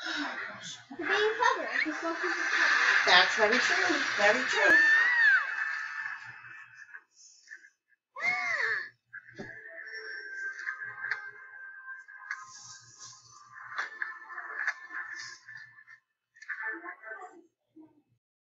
That's very true. Very true.